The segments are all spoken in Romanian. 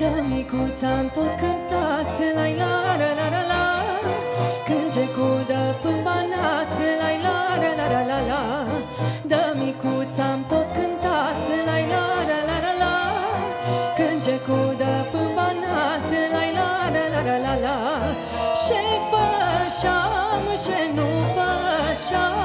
de micuță am tot cântat la la la la la la Cânge cu dă până banat la la la la la la la De micuță am tot cântat la la la la la la Cânge cu dă până banat la la la la la la la Ce fășam, ce nu fășam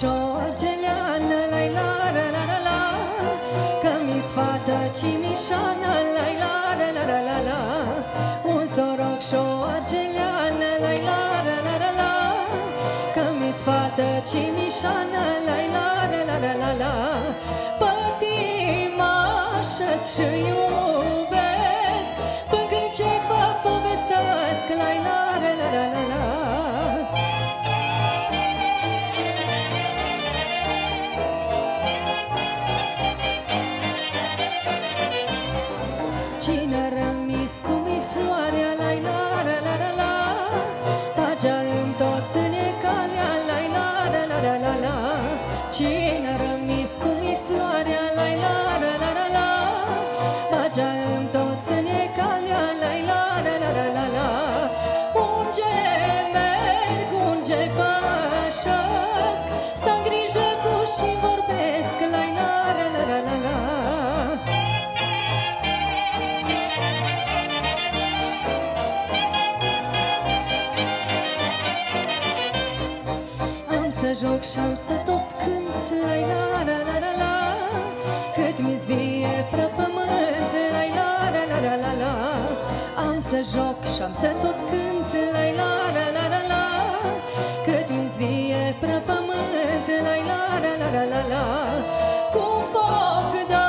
soroc și o argeleană La la la la la la. Că mi sfată cimișană La la la la la la la. Un soroc și o argeleană La la la la la la. Că mi sfată cimișană La la la la la la la. Pătimașă-ți și iubesc la la la la la Cine joc și am să tot cânt La la la la la la Cât mi-ți vie prăpământ La la la la la la la Am să joc și am să tot cânt La la la la la la Cât mi-ți vie prăpământ La la la la la la la Cu foc de